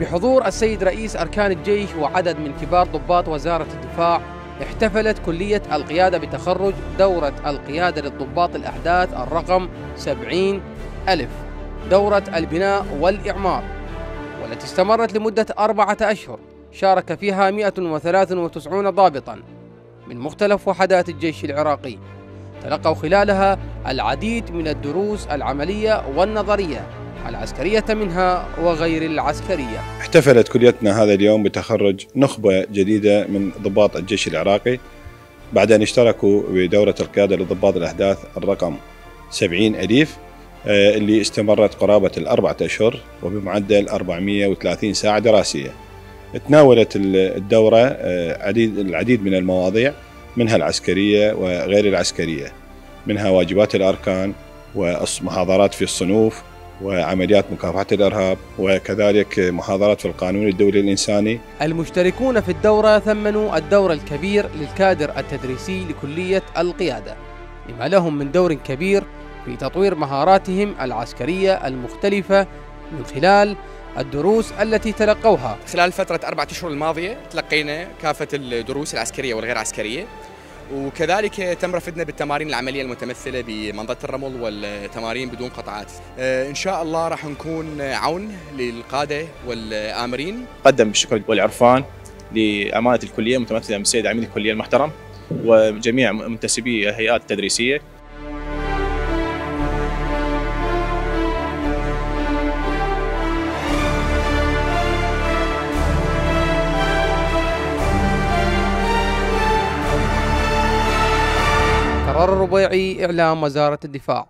بحضور السيد رئيس أركان الجيش وعدد من كبار ضباط وزارة الدفاع احتفلت كلية القيادة بتخرج دورة القيادة للضباط الأحداث الرقم 70 ألف دورة البناء والإعمار والتي استمرت لمدة أربعة أشهر شارك فيها 193 ضابطا من مختلف وحدات الجيش العراقي تلقوا خلالها العديد من الدروس العملية والنظرية. العسكرية منها وغير العسكرية. احتفلت كليتنا هذا اليوم بتخرج نخبة جديدة من ضباط الجيش العراقي بعد أن اشتركوا بدورة القيادة لضباط الأحداث الرقم 70 أليف آه، اللي استمرت قرابة الأربعة أشهر وبمعدل 430 ساعة دراسية. تناولت الدورة آه، عديد العديد من المواضيع منها العسكرية وغير العسكرية منها واجبات الأركان ومحاضرات في الصنوف وعمليات مكافحة الإرهاب وكذلك محاضرات في القانون الدولي الإنساني. المشتركون في الدورة ثمنوا الدور الكبير للكادر التدريسي لكلية القيادة لما لهم من دور كبير في تطوير مهاراتهم العسكرية المختلفة من خلال الدروس التي تلقوها. خلال فترة أربعة أشهر الماضية تلقينا كافة الدروس العسكرية والغير عسكرية. وكذلك تم رفدنا بالتمارين العملية المتمثلة بمنطقه الرمل والتمارين بدون قطعات. آه، إن شاء الله راح نكون عون للقادة والآمرين. قدم بالشكر والعرفان لأمانة الكلية متمثلة من السيد عميد الكلية المحترم وجميع منتسبي الهيئات التدريسيه قرار الربيعي إعلام وزارة الدفاع.